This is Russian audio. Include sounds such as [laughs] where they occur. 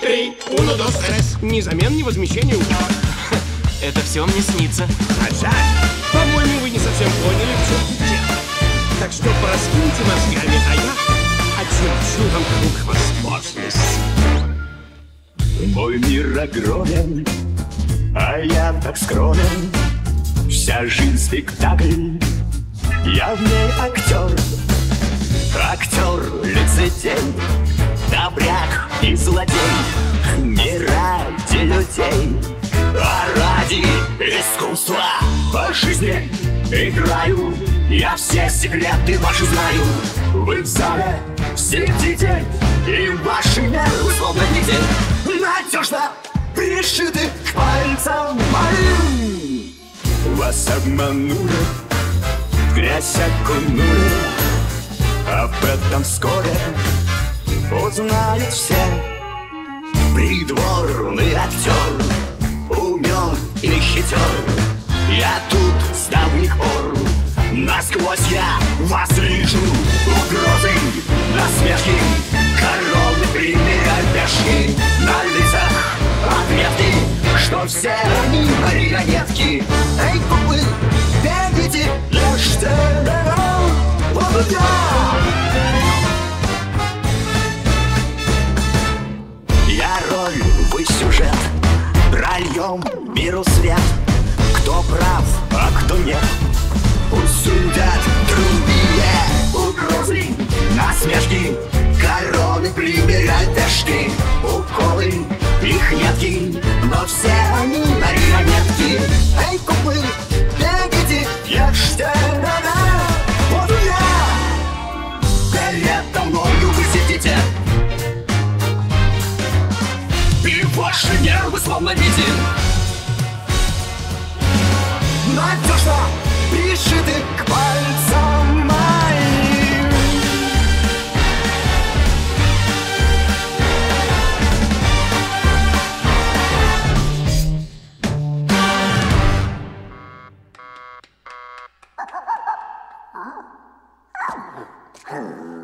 три, уно, дос, трес. Ни замен, ни возмещения. Это все мне снится. Жаль. По-моему, вы не совсем поняли, в чем дело. Так что пораскиньте мозгами, а я очерчу вам круг возможностей. Мой мир огромен, а я так скромен. Вся жизнь спектакль, я в ней актер. Актер лицедей, злодей. Не ради людей, а ради искусства. По жизни играю, я все секреты ваши знаю. Вы в зале сидите, и ваши нервы словно нити Надежно пришиты к пальцам моим Вас обманули, грязь окунули Об этом вскоре узнают все Придворный актер, умен и хитер. Я тут с давних пор Насквозь я вас вижу. Угрозы, насмешки Короны, примеряют пешки На лицах отметки Что все они марионетки. Эй, куклы, бегите, ешьте Вот я Прольем миру свет Кто прав, а кто нет Пусть судят другие. Угрозы, насмешки Короны примеряют пешки, уколы, их нетки Но все они марионетки. Эй, куклы, бегите, ешьте, да-да. Вот я, передо мною ваши нервы словно видим Надежно пришиты к пальцам моим. [laughs]